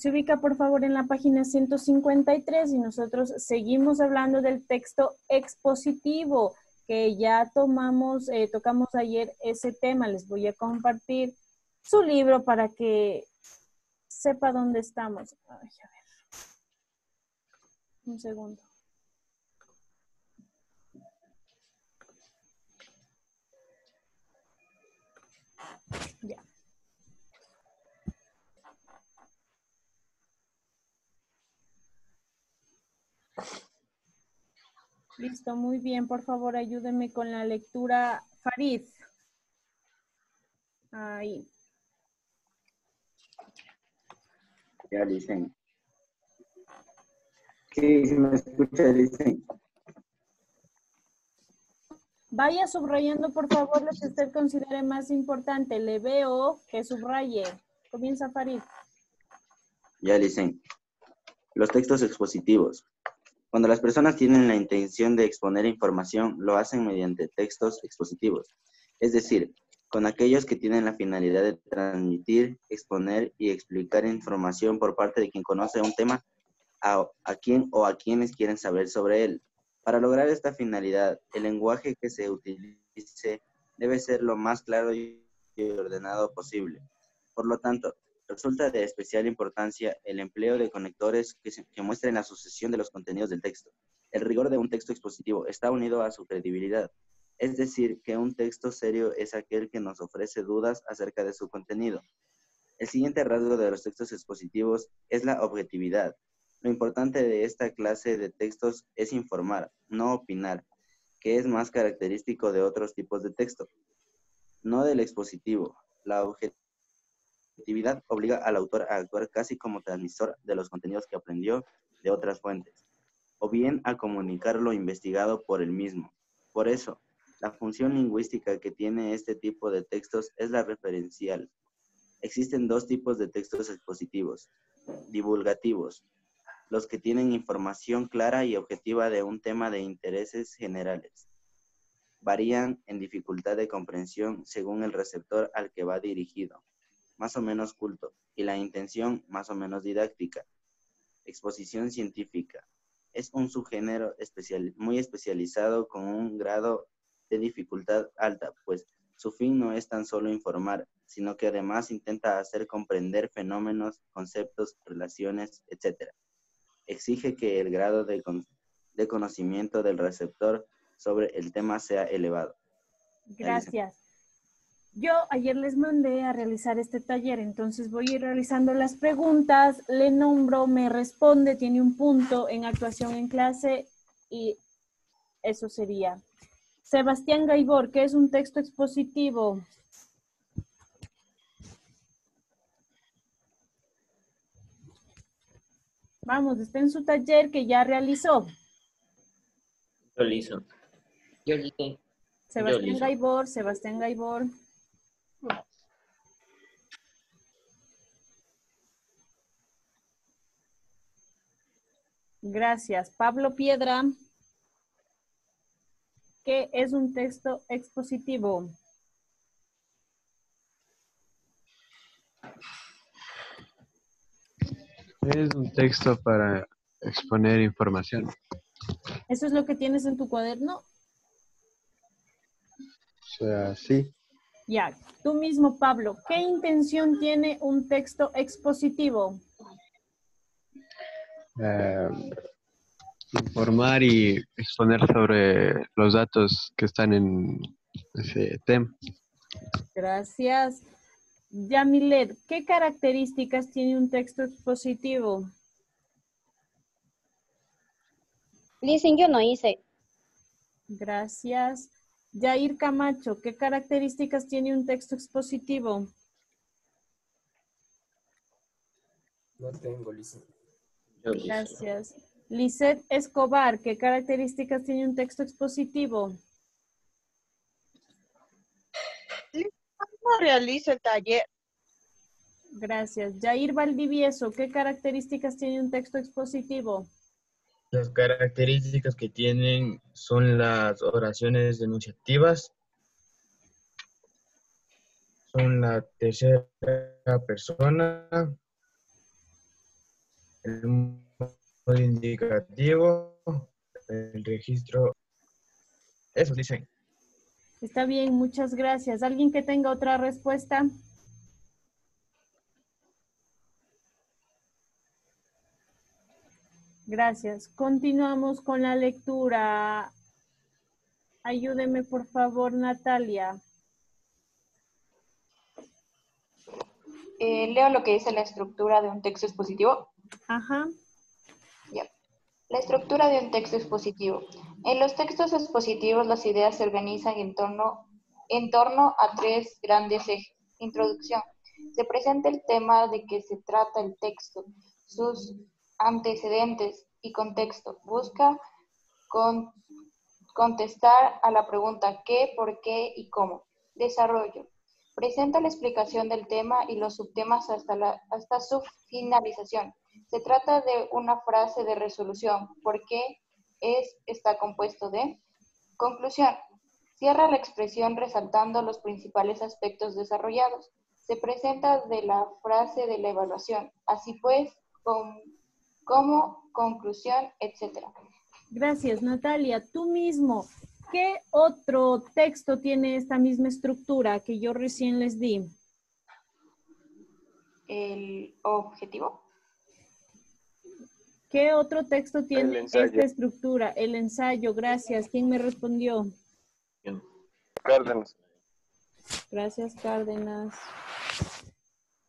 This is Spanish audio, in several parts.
se ubica por favor en la página 153 y nosotros seguimos hablando del texto expositivo que ya tomamos, eh, tocamos ayer ese tema. Les voy a compartir su libro para que sepa dónde estamos. a ver. Un segundo. Listo, muy bien. Por favor, ayúdenme con la lectura. Farid. Ahí. Ya dicen. Sí, me escucha, dicen. Vaya subrayando, por favor, lo que usted considere más importante. Le veo que subraye. Comienza, Farid. Ya dicen. Los textos expositivos. Cuando las personas tienen la intención de exponer información, lo hacen mediante textos expositivos, es decir, con aquellos que tienen la finalidad de transmitir, exponer y explicar información por parte de quien conoce un tema a, a quien o a quienes quieren saber sobre él. Para lograr esta finalidad, el lenguaje que se utilice debe ser lo más claro y ordenado posible. Por lo tanto, Resulta de especial importancia el empleo de conectores que, muestren la sucesión de los contenidos del texto. El rigor de un texto expositivo está unido a su credibilidad, es decir, que un texto serio es aquel que nos ofrece dudas acerca de su contenido. El siguiente rasgo de los textos expositivos es la objetividad. Lo importante de esta clase de textos es informar, no opinar, que es más característico de otros tipos de texto. No del expositivo. La objetividad actividad obliga al autor a actuar casi como transmisor de los contenidos que aprendió de otras fuentes, o bien a comunicar lo investigado por él mismo. Por eso, la función lingüística que tiene este tipo de textos es la referencial. Existen dos tipos de textos expositivos, divulgativos, los que tienen información clara y objetiva de un tema de intereses generales. Varían en dificultad de comprensión según el receptor al que va dirigido más o menos culto, y la intención más o menos didáctica. Exposición científica. Es un subgénero especial, muy especializado con un grado de dificultad alta, pues su fin no es tan solo informar, sino que además intenta hacer comprender fenómenos, conceptos, relaciones, etc. Exige que el grado de, de conocimiento del receptor sobre el tema sea elevado. Gracias. Yo ayer les mandé a realizar este taller, entonces voy a ir realizando las preguntas, le nombro, me responde, tiene un punto en actuación en clase y eso sería. Sebastián Gaibor, ¿qué es un texto expositivo? Vamos, está en su taller que ya realizó. Yo listo. Yo Sebastián Gaibor, Sebastián Gaibor. Gracias. Pablo Piedra, ¿qué es un texto expositivo? Es un texto para exponer información. ¿Eso es lo que tienes en tu cuaderno? O sea, sí. Ya, tú mismo, Pablo, ¿qué intención tiene un texto expositivo? Eh, informar y exponer sobre los datos que están en ese tema. Gracias. Yamilet, ¿qué características tiene un texto expositivo? Listen, yo no hice. Gracias. Yair Camacho, ¿qué características tiene un texto expositivo? No tengo, Lizeth. Gracias. Lisette Escobar, ¿qué características tiene un texto expositivo? No realizo el taller. Gracias. Jair Valdivieso, ¿qué características tiene un texto expositivo? Las características que tienen son las oraciones denunciativas, son la tercera persona, el modo indicativo, el registro. Eso dicen. Está bien, muchas gracias. ¿Alguien que tenga otra respuesta? Gracias. Continuamos con la lectura. Ayúdeme, por favor, Natalia. Eh, leo lo que dice la estructura de un texto expositivo. Ajá. La estructura de un texto expositivo. En los textos expositivos las ideas se organizan en torno, a tres grandes ejes. Introducción. Se presenta el tema de que se trata el texto, sus antecedentes y contexto. Busca con, contestar a la pregunta qué, por qué y cómo. Desarrollo. Presenta la explicación del tema y los subtemas hasta, la, hasta su finalización. Se trata de una frase de resolución. ¿Por qué es, está compuesto de? Conclusión. Cierra la expresión resaltando los principales aspectos desarrollados. Se presenta de la frase de la evaluación. Así pues, con, como conclusión, etc. Gracias, Natalia. Tú mismo, ¿qué otro texto tiene esta misma estructura que yo recién les di? El objetivo. ¿Qué otro texto tiene esta estructura? El ensayo, gracias. ¿Quién me respondió? Cárdenas. Gracias, Cárdenas.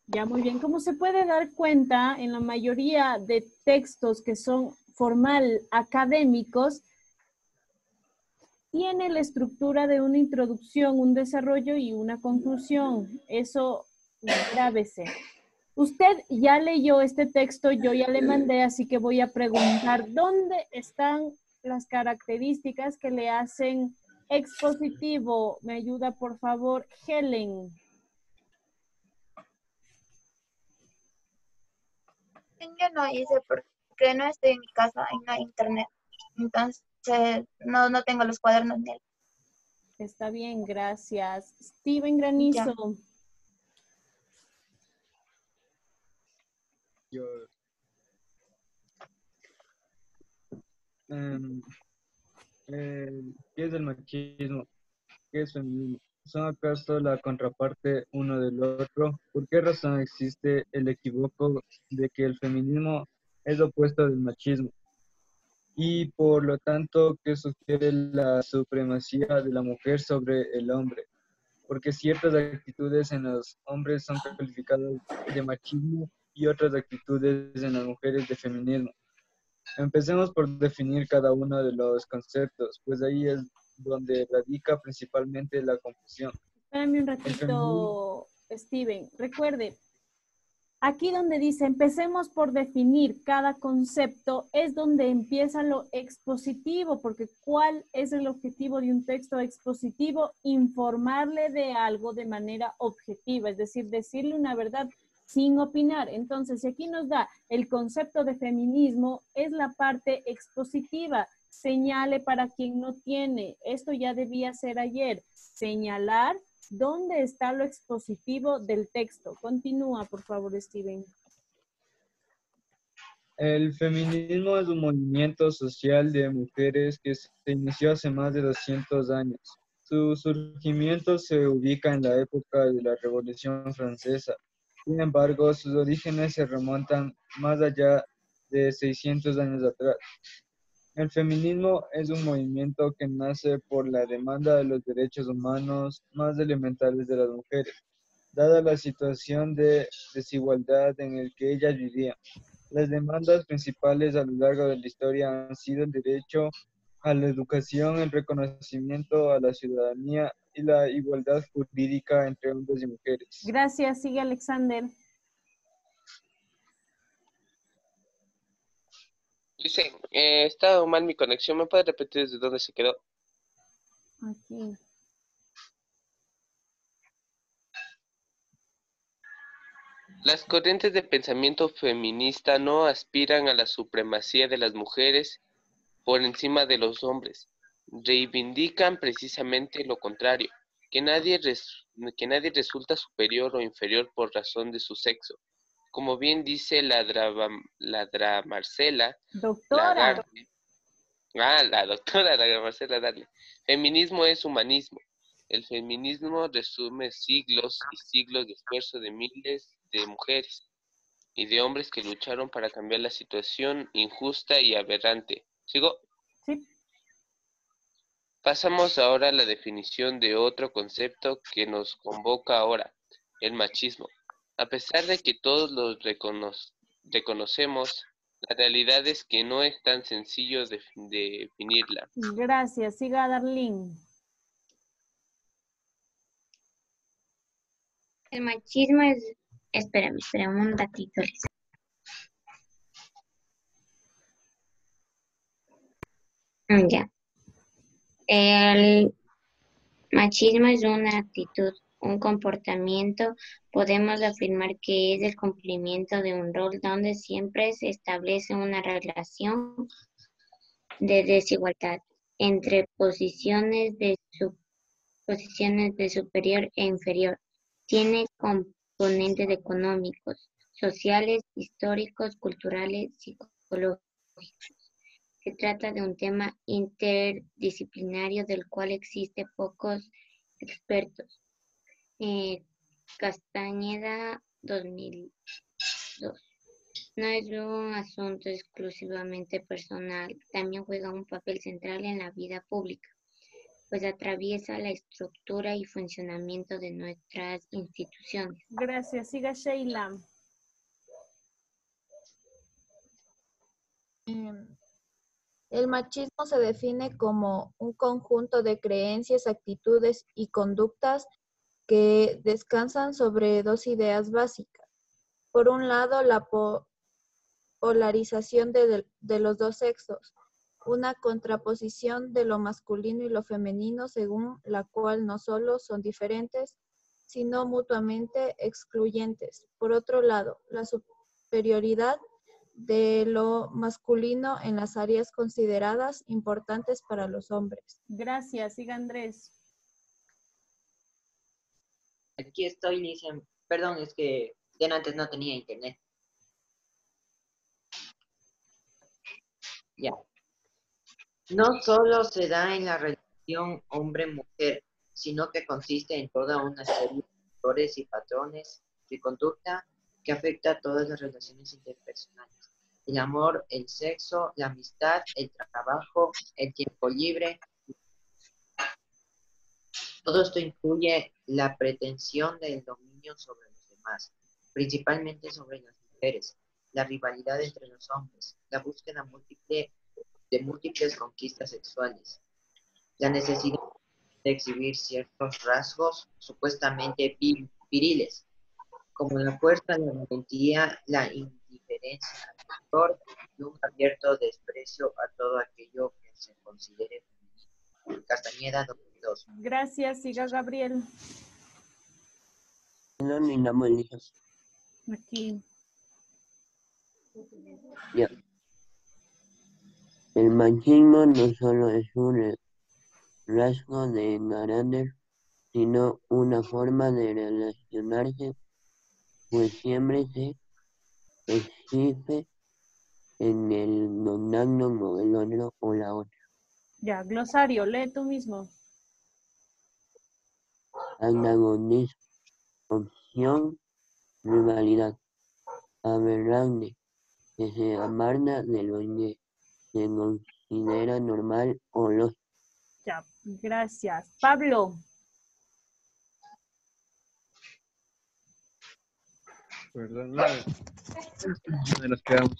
Ya, muy bien. Como se puede dar cuenta, en la mayoría de textos que son formal académicos, tiene la estructura de una introducción, un desarrollo y una conclusión. Eso, grábese. Usted ya leyó este texto, yo ya le mandé, así que voy a preguntar, ¿dónde están las características que le hacen expositivo? Me ayuda, por favor, Helen. Yo no hice porque no estoy en mi casa, en la internet. Entonces, no, no tengo los cuadernos ni el... Está bien, gracias. Steven Granizo. Yo. Eh, ¿Qué es el machismo? ¿Qué es feminismo? ¿Son acaso la contraparte uno del otro? ¿Por qué razón existe el equivoco de que el feminismo es opuesto del machismo? Y por lo tanto, ¿qué sugiere la supremacía de la mujer sobre el hombre? Porque ciertas actitudes en los hombres son calificadas de machismo y otras actitudes en las mujeres de feminismo. Empecemos por definir cada uno de los conceptos, pues ahí es donde radica principalmente la confusión. Espérame un ratito, Steven. Recuerde, aquí donde dice empecemos por definir cada concepto, es donde empieza lo expositivo, porque ¿cuál es el objetivo de un texto expositivo? Informarle de algo de manera objetiva, es decir, decirle una verdad sin opinar. Entonces, si aquí nos da el concepto de feminismo, es la parte expositiva. Señale para quien no tiene. Esto ya debía ser ayer. Señalar dónde está lo expositivo del texto. Continúa, por favor, Steven. El feminismo es un movimiento social de mujeres que se inició hace más de 200 años. Su surgimiento se ubica en la época de la Revolución Francesa. Sin embargo, sus orígenes se remontan más allá de 600 años atrás. El feminismo es un movimiento que nace por la demanda de los derechos humanos más elementales de las mujeres, dada la situación de desigualdad en el que ellas vivían. Las demandas principales a lo largo de la historia han sido el derecho a la educación, el reconocimiento a la ciudadanía y la igualdad jurídica entre hombres y mujeres. Gracias, sigue Alexander. Dice, eh, está mal mi conexión. ¿Me puede repetir desde dónde se quedó? Aquí. Las corrientes de pensamiento feminista no aspiran a la supremacía de las mujeres por encima de los hombres. Reivindican precisamente lo contrario, que nadie, res- que nadie resulta superior o inferior por razón de su sexo. Como bien dice la, drama- la dra Marcela Doctora. Lagarde. Ah, la doctora la Marcela Lagarde. Feminismo es humanismo. El feminismo resume siglos y siglos de esfuerzo de miles de mujeres y de hombres que lucharon para cambiar la situación injusta y aberrante. ¿Sigo? Sí. Pasamos ahora a la definición de otro concepto que nos convoca ahora, el machismo. A pesar de que todos lo recono- reconocemos, la realidad es que no es tan sencillo de- definirla. Gracias. Siga Darlene. El machismo es... Espérame, espérame un ratito. Ya. El machismo es una actitud, un comportamiento, podemos afirmar que es el cumplimiento de un rol donde siempre se establece una relación de desigualdad entre posiciones de, posiciones de superior e inferior. Tiene componentes económicos, sociales, históricos, culturales, psicológicos. Se trata de un tema interdisciplinario del cual existe pocos expertos. Eh, Castañeda 2002. No es un asunto exclusivamente personal, también juega un papel central en la vida pública, pues atraviesa la estructura y funcionamiento de nuestras instituciones. Gracias. Siga Sheila. El machismo se define como un conjunto de creencias, actitudes y conductas que descansan sobre dos ideas básicas. Por un lado, la po- polarización de, de los dos sexos, una contraposición de lo masculino y lo femenino según la cual no solo son diferentes, sino mutuamente excluyentes. Por otro lado, la superioridad de lo masculino en las áreas consideradas importantes para los hombres. Gracias. Siga Andrés. Aquí estoy, Lisen. Perdón, es que ya antes no tenía internet. Ya. No solo se da en la relación hombre-mujer, sino que consiste en toda una serie de factores y patrones de conducta que afecta a todas las relaciones interpersonales. El amor, el sexo, la amistad, el trabajo, el tiempo libre. Todo esto incluye la pretensión del dominio sobre los demás, principalmente sobre las mujeres, la rivalidad entre los hombres, la búsqueda múltiple de múltiples conquistas sexuales, la necesidad de exhibir ciertos rasgos supuestamente vi- viriles, como la fuerza, la valentía, la indiferencia al dolor y un abierto desprecio a todo aquello que se considere femenino. Castañeda 2002. Gracias. Siga Gabriel. No, ni molija. Aquí. Ya. El machismo no solo es un rasgo de carácter, sino una forma de relacionarse, pues siempre se exhibe en el el otro o la otra. Ya. Glosario. Lee tú mismo. Antagonismo, opción, rivalidad, aberrante, que se aparta de lo que se considera normal o lógico. Ya. Gracias. Pablo. No, ¿dónde nos quedamos?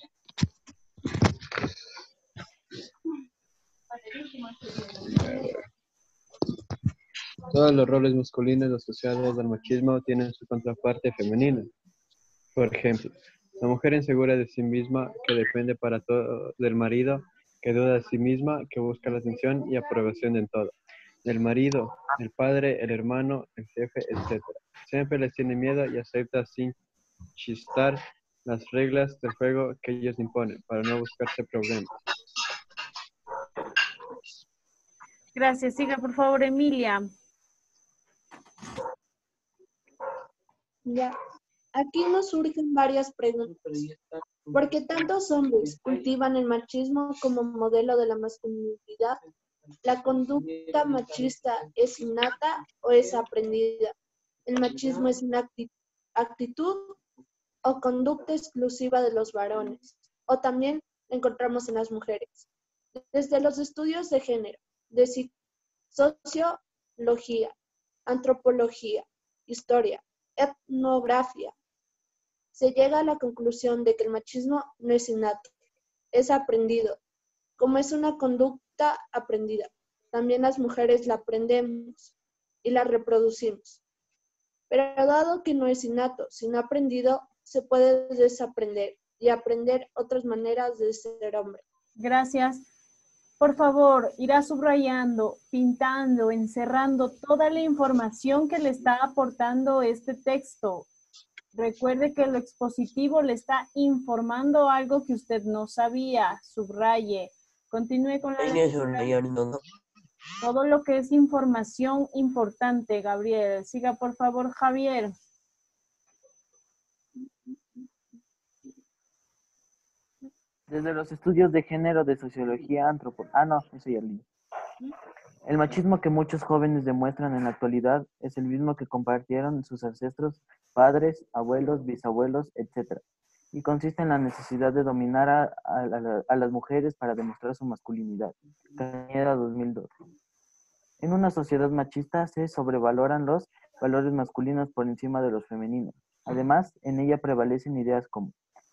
Todos los roles masculinos asociados al machismo tienen su contraparte femenina. Por ejemplo, la mujer insegura de sí misma, que depende para todo del marido, que duda de sí misma, que busca la atención y aprobación en todo. El marido, el padre, el hermano, el jefe, etc. Siempre les tiene miedo y acepta sin chistar las reglas del juego que ellos imponen para no buscarse problemas. Gracias. Siga, por favor, Emilia. Ya. Aquí nos surgen varias preguntas. ¿Por qué tantos hombres cultivan el machismo como modelo de la masculinidad? ¿La conducta machista es innata o es aprendida? ¿El machismo es una acti- actitud o conducta exclusiva de los varones? O también encontramos en las mujeres. Desde los estudios de género, de sociología, antropología, historia, etnografía, se llega a la conclusión de que el machismo no es innato, es aprendido, como es una conducta aprendida. También las mujeres la aprendemos y la reproducimos. Pero dado que no es innato, sino aprendido, se puede desaprender y aprender otras maneras de ser hombre. Gracias. Por favor, irá subrayando, pintando, encerrando toda la información que le está aportando este texto. Recuerde que lo expositivo le está informando algo que usted no sabía. Subraye. Continúe con la Hay que subrayar todo. todo lo que es información importante, Gabriel. Siga, por favor, Javier. Desde los estudios de género de sociología antropo... Ah, no, eso ya leí. El machismo que muchos jóvenes demuestran en la actualidad es el mismo que compartieron sus ancestros, padres, abuelos, bisabuelos, etc. Y consiste en la necesidad de dominar a, a la- a las mujeres para demostrar su masculinidad. Cañeda 2002. En una sociedad machista se sobrevaloran los valores masculinos por encima de los femeninos. Además, en ella prevalecen ideas como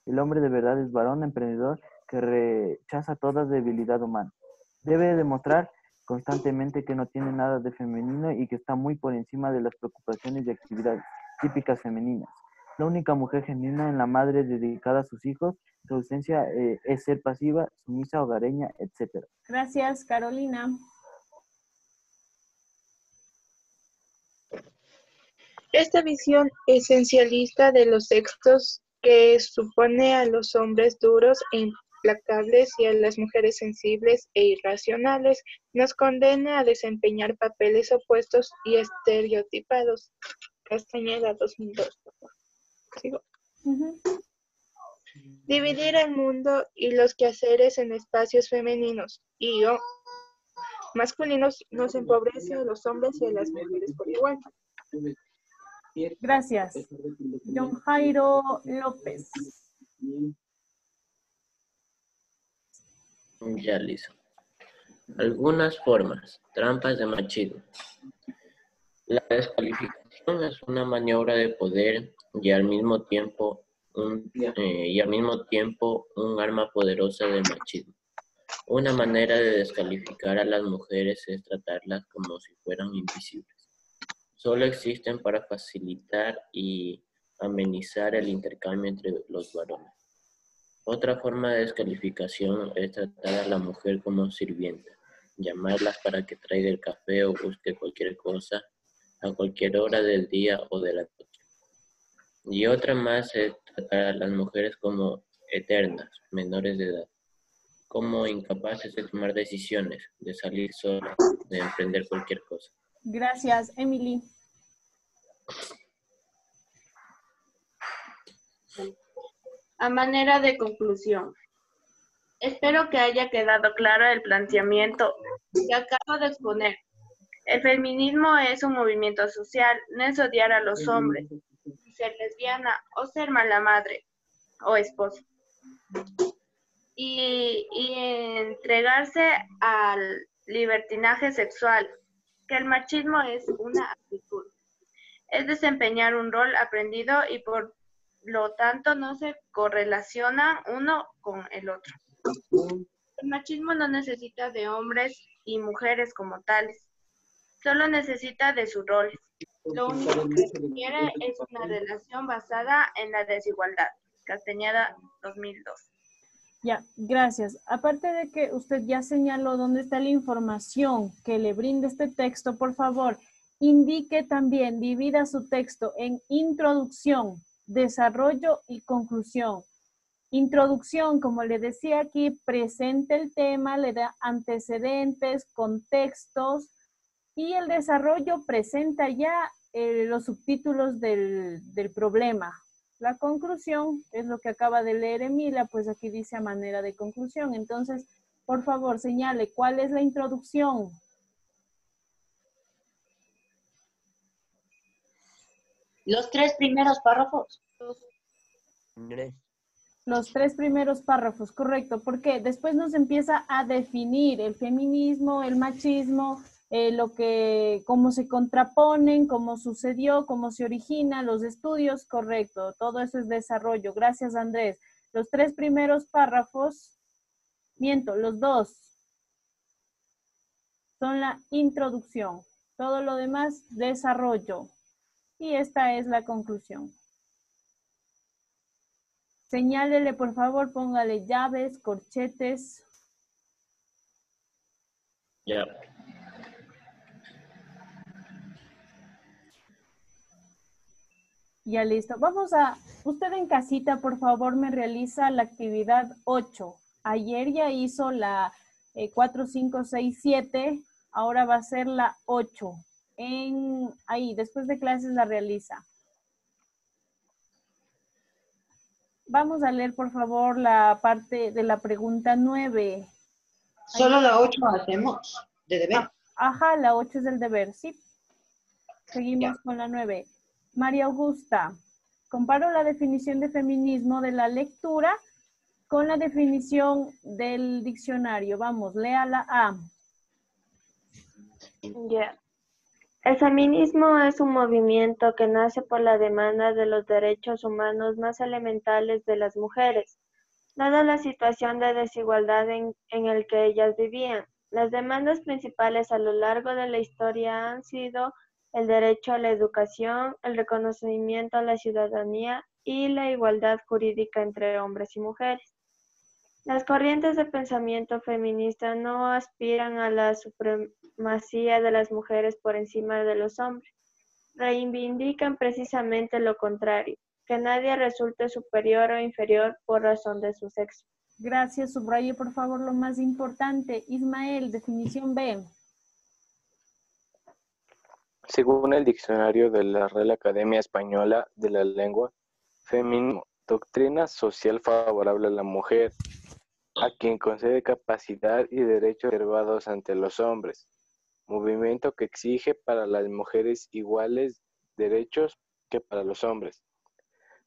el hombre de verdad es varón emprendedor que rechaza toda debilidad humana. Debe demostrar constantemente que no tiene nada de femenino y que está muy por encima de las preocupaciones y actividades típicas femeninas. La única mujer genuina en la madre dedicada a sus hijos, su ausencia eh, es ser pasiva, sumisa, hogareña, etc. Gracias, Carolina. Esta visión esencialista de los textos que supone a los hombres duros e implacables y a las mujeres sensibles e irracionales nos condena a desempeñar papeles opuestos y estereotipados. Castañeda 2002. Sigo. Dividir el mundo y los quehaceres en espacios femeninos y o masculinos nos empobrece a los hombres y a las mujeres por igual. Gracias. John Jairo López. Ya listo. Algunas formas, trampas de machismo. La descalificación es una maniobra de poder y al mismo tiempo un, eh, y al mismo tiempo un arma poderosa del machismo. Una manera de descalificar a las mujeres es tratarlas como si fueran invisibles. Solo existen para facilitar y amenizar el intercambio entre los varones. Otra forma de descalificación es tratar a la mujer como sirvienta, llamarlas para que traiga el café o busque cualquier cosa a cualquier hora del día o de la noche. Y otra más es tratar a las mujeres como eternas, menores de edad, como incapaces de tomar decisiones, de salir solas, de emprender cualquier cosa. Gracias, Emily. A manera de conclusión, espero que haya quedado claro el planteamiento que acabo de exponer. El feminismo es un movimiento social, no es odiar a los hombres, ser lesbiana o ser mala madre o esposa. Y, y entregarse al libertinaje sexual, que el machismo es una actitud. Es desempeñar un rol aprendido y por lo tanto no se correlaciona uno con el otro. El machismo no necesita de hombres y mujeres como tales, solo necesita de sus roles. Lo único que requiere es una relación basada en la desigualdad. Castañeda 2002. Ya, gracias. Aparte de que usted ya señaló dónde está la información que le brinda este texto, por favor, indique también, divida su texto en introducción, desarrollo y conclusión. Introducción, como le decía aquí, presenta el tema, le da antecedentes, contextos y el desarrollo presenta ya eh, los subtítulos del, del problema. La conclusión es lo que acaba de leer Emilia, pues aquí dice a manera de conclusión. Entonces, por favor, señale cuál es la introducción. Los tres primeros párrafos. Los tres primeros párrafos, correcto, porque después nos empieza a definir el feminismo, el machismo, eh, lo que, cómo se contraponen, cómo sucedió, cómo se origina, los estudios, correcto, todo eso es desarrollo. Gracias, Andrés. Los tres primeros párrafos, miento, los dos, son la introducción. Todo lo demás, desarrollo. Y esta es la conclusión. Señálele, por favor, póngale llaves, corchetes. Ya. Ya listo. Vamos a, usted en casita, por favor, me realiza la actividad 8. Ayer ya hizo la 4, 5, 6, 7. Ahora va a ser la 8. En, ahí, después de clases la realiza. Vamos a leer, por favor, la parte de la pregunta 9. Solo la 8 hacemos de deber. Ah, Ajá, la 8 es el deber, sí. Seguimos con la 9. María Augusta, comparo la definición de feminismo de la lectura con la definición del diccionario. Vamos, léala A. Ya. El feminismo es un movimiento que nace por la demanda de los derechos humanos más elementales de las mujeres, dada la situación de desigualdad en, en el que ellas vivían. Las demandas principales a lo largo de la historia han sido el derecho a la educación, el reconocimiento a la ciudadanía y la igualdad jurídica entre hombres y mujeres. Las corrientes de pensamiento feminista no aspiran a la supremacía de las mujeres por encima de los hombres. Reivindican precisamente lo contrario, que nadie resulte superior o inferior por razón de su sexo. Gracias. Subraye, por favor, lo más importante. Ismael, definición B. Según el diccionario de la Real Academia Española de la Lengua, feminismo, doctrina social favorable a la mujer, a quien concede capacidad y derechos reservados ante los hombres, movimiento que exige para las mujeres iguales derechos que para los hombres.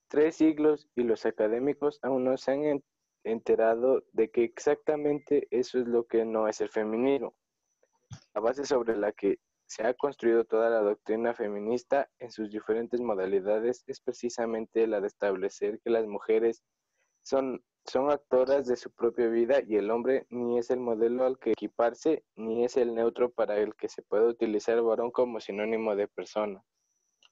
Tres siglos y los académicos aún no se han en- enterado de que exactamente eso es lo que no es el feminismo. La base sobre la que se ha construido toda la doctrina feminista en sus diferentes modalidades es precisamente la de establecer que las mujeres son, son actoras de su propia vida y el hombre ni es el modelo al que equiparse ni es el neutro para el que se puede utilizar varón como sinónimo de persona.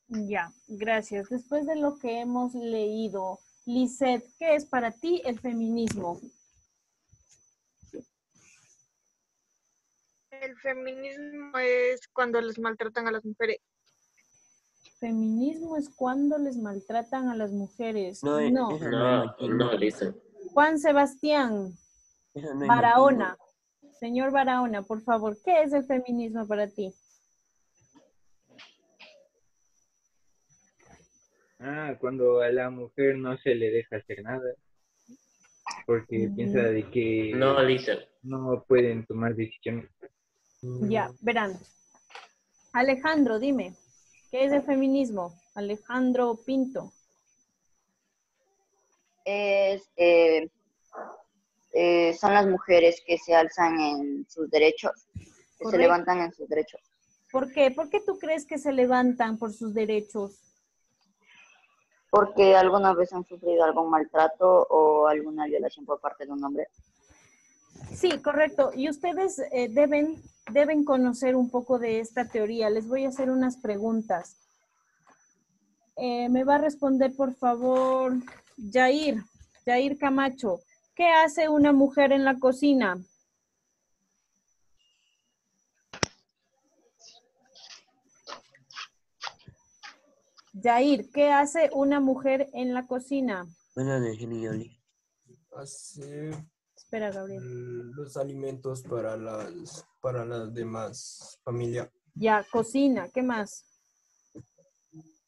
Ya, gracias. Después de lo que hemos leído, Lisette, ¿qué es para ti el feminismo? El feminismo es cuando les maltratan a las mujeres. Feminismo es cuando les maltratan a las mujeres. No, eh, No. No, no, listo. Juan Sebastián no Barahona. Señor Barahona, por favor, ¿qué es el feminismo para ti? Ah, cuando a la mujer no se le deja hacer nada. Porque piensa de que No, listo. no pueden tomar decisiones. Ya, verán. Alejandro, dime, ¿qué es el feminismo? Alejandro Pinto. es, eh, eh, son las mujeres que se alzan en sus derechos, que se levantan en sus derechos. ¿Por qué? ¿Por qué tú crees que se levantan por sus derechos? Porque alguna vez han sufrido algún maltrato o alguna violación por parte de un hombre. Sí, correcto. Y ustedes eh, deben, deben conocer un poco de esta teoría. Les voy a hacer unas preguntas. Eh, me va a responder, por favor, Jair, Jair Camacho. ¿Qué hace una mujer en la cocina? Jair, ¿qué hace una mujer en la cocina? Buenas noches, Yoli. Espera, Gabriel. mm, los alimentos para las para las demás familia. Ya, cocina, ¿qué más?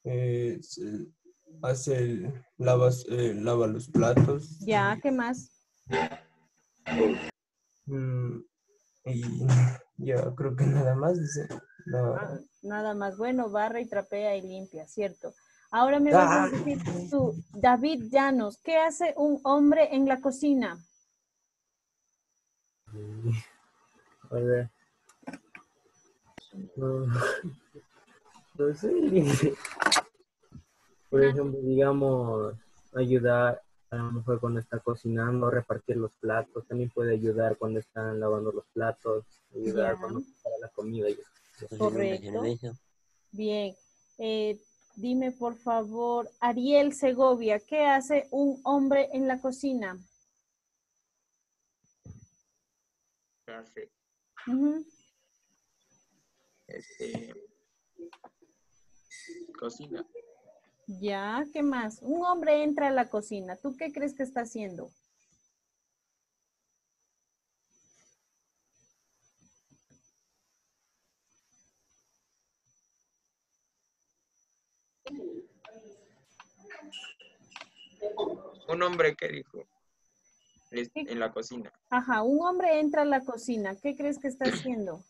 Eh, hace el, lava, eh, lava los platos. Ya, ¿qué más? Mm, y ya creo que nada más. Dice. No. Ah, nada más. Bueno, barra y trapea y limpia, ¿cierto? Ahora me vas a Ah. decir tú, David Llanos, ¿qué hace un hombre en la cocina? A ver. No, no sé. Por ejemplo, digamos, ayudar a la mujer cuando está cocinando, repartir los platos. También puede ayudar cuando están lavando los platos, ayudar cuando prepara la comida. y eso. Correcto. Bien. Eh, dime, por favor, Ariel Segovia, ¿qué hace un hombre en la cocina? Este, cocina. Ya, ¿qué más? Un hombre entra a la cocina. ¿Tú qué crees que está haciendo? Un hombre que dijo Es- en la cocina. Ajá, un hombre entra a la cocina. ¿Qué crees que está haciendo?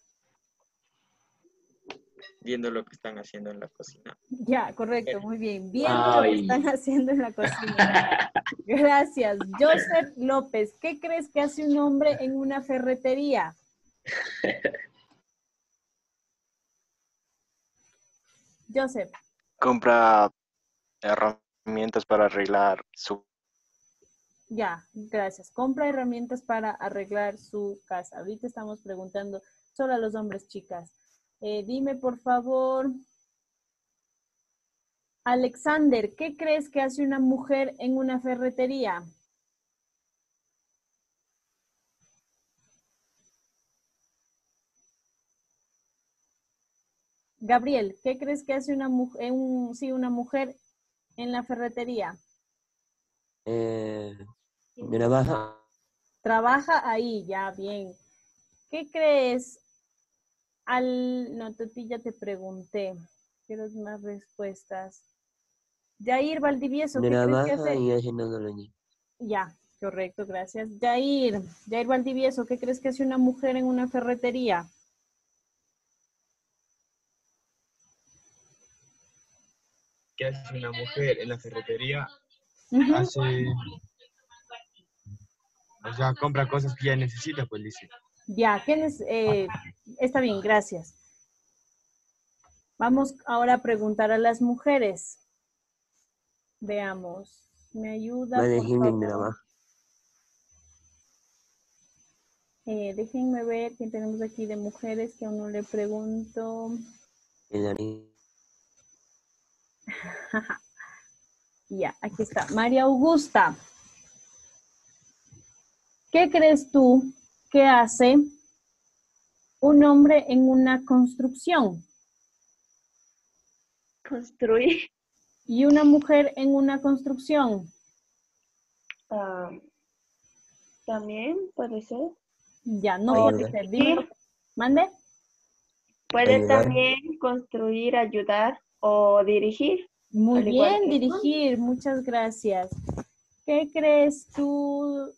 viendo lo que están haciendo en la cocina. Ya, correcto, muy bien. Viendo lo que están haciendo en la cocina. Gracias. Joseph López, ¿qué crees que hace un hombre en una ferretería? Joseph, Compra herramientas para arreglar su ya, gracias. Compra herramientas para arreglar su casa. Ahorita estamos preguntando solo a los hombres, chicas. Eh, dime, por favor, Alexander, ¿qué crees que hace una mujer en una ferretería? Gabriel, ¿qué crees que hace una, mu- eh, una mujer en la ferretería? Eh, trabaja, Trabaja ahí, ya, bien. ¿Qué crees? Al, no, a ti ya te pregunté. Quiero más respuestas. Jair Valdivieso, ¿qué crees que hace? y. Ya, correcto, gracias. Jair, Jair Valdivieso, ¿qué crees que hace una mujer en una ferretería? ¿Qué hace una mujer en la ferretería? Hace. O sea, compra cosas que ya necesita, pues dice. Ya, ¿qué les, eh, está bien, gracias. Vamos ahora a preguntar a las mujeres. Veamos. ¿Me ayuda? Va a por decir mi favor? trabajo. Eh, déjenme ver quién tenemos aquí de mujeres que aún no le pregunto. Ya, aquí está. María Augusta. ¿Qué crees tú que hace un hombre en una construcción Construir. y una mujer en una construcción? ah, También puede ser. Ya, no puede ser. Dime. ¿Mande? Puede Ayudar. también construir, ayudar o dirigir. Muy bien, dirigir. Muchas gracias. ¿Qué crees tú?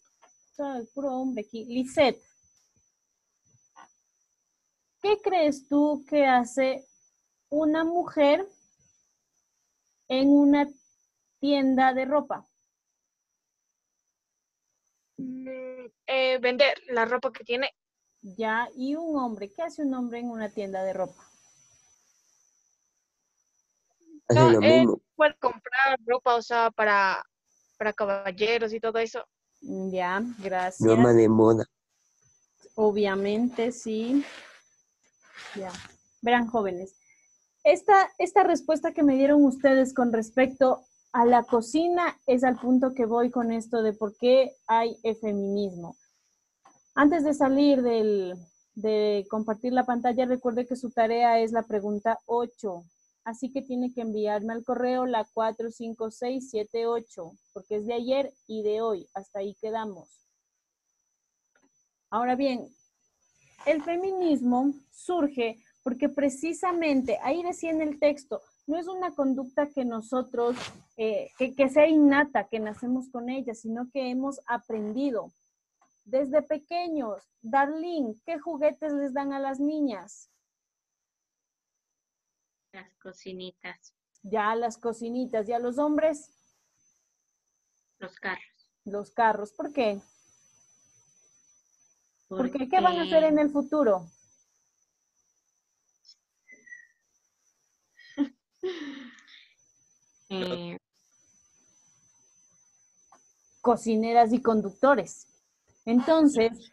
Ay, puro hombre aquí. Lisette. ¿Qué crees tú que hace una mujer en una tienda de ropa? Mm, eh, vender la ropa que tiene. Ya, y un hombre. ¿Qué hace un hombre en una tienda de ropa? No, lo eh, puede comprar ropa, o sea, para, para caballeros y todo eso. Ya, gracias. Norma de moda. Obviamente, sí. Ya. Verán, jóvenes. Esta, esta respuesta que me dieron ustedes con respecto a la cocina es al punto que voy con esto de por qué hay feminismo. Antes de salir del, de compartir la pantalla, recuerde que su tarea es la pregunta 8. Así que tiene que enviarme al correo la 45678, porque es de ayer y de hoy. Hasta ahí quedamos. Ahora bien, el feminismo surge porque precisamente, ahí decía en el texto, no es una conducta que nosotros, eh, que, que sea innata, que nacemos con ella, sino que hemos aprendido. Desde pequeños, Darlene, ¿qué juguetes les dan a las niñas? Las cocinitas, Ya las cocinitas, y a los hombres, los carros. los carros. ¿Por qué? Porque ¿qué van a hacer en el futuro? Eh, cocineras y conductores. Entonces,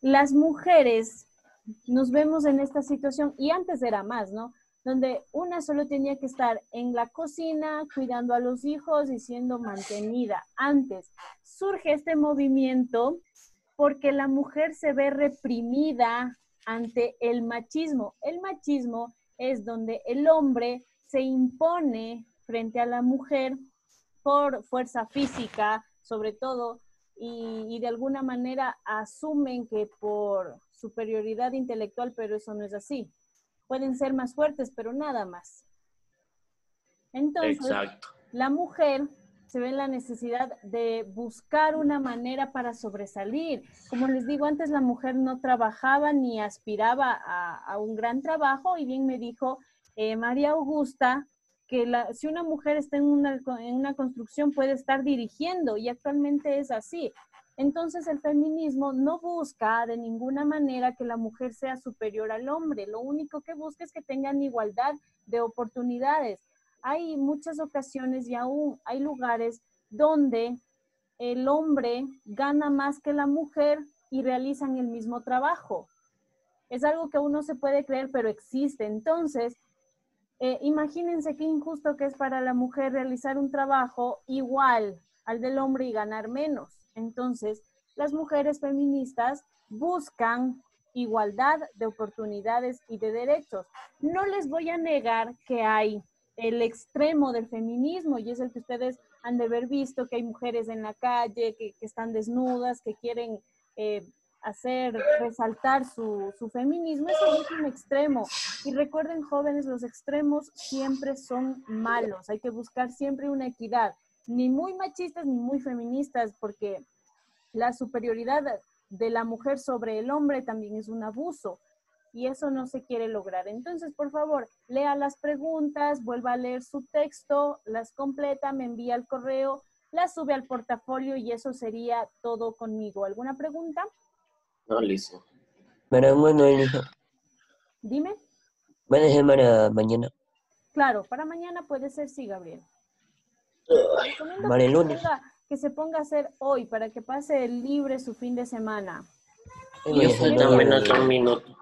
las mujeres nos vemos en esta situación, y antes era más, ¿no? Donde una solo tenía que estar en la cocina, cuidando a los hijos y siendo mantenida. Antes surge este movimiento porque la mujer se ve reprimida ante el machismo. El machismo es donde el hombre se impone frente a la mujer por fuerza física, sobre todo, y, de alguna manera asumen que por superioridad intelectual, pero eso no es así. Pueden ser más fuertes, pero nada más. Entonces, Exacto. la mujer se ve en la necesidad de buscar una manera para sobresalir. Como les digo, antes la mujer no trabajaba ni aspiraba a, a un gran trabajo y bien me dijo eh, María Augusta que la- si una mujer está en una, en una construcción puede estar dirigiendo y actualmente es así. Entonces el feminismo no busca de ninguna manera que la mujer sea superior al hombre, lo único que busca es que tengan igualdad de oportunidades. Hay muchas ocasiones y aún hay lugares donde el hombre gana más que la mujer y realizan el mismo trabajo. Es algo que uno se puede creer, pero existe. Entonces, eh, imagínense qué injusto que es para la mujer realizar un trabajo igual al del hombre y ganar menos. Entonces, las mujeres feministas buscan igualdad de oportunidades y de derechos. No les voy a negar que hay el extremo del feminismo y es el que ustedes han de haber visto, que hay mujeres en la calle que, están desnudas, que quieren eh, hacer resaltar su, su feminismo. Eso es un extremo. Y recuerden, jóvenes, los extremos siempre son malos. Hay que buscar siempre una equidad, ni muy machistas ni muy feministas, porque la superioridad de la mujer sobre el hombre también es un abuso y eso no se quiere lograr. Entonces, por favor, lea las preguntas, vuelva a leer su texto, las completa, me envía al correo, las sube al portafolio y eso sería todo conmigo. ¿Alguna pregunta? No, listo. Para bueno, Elisa. Dime. ¿Va a dejar para mañana? Claro, para mañana puede ser sí, Gabriel. Que se ponga- que se ponga a hacer hoy para que pase libre su fin de semana. Y un minuto.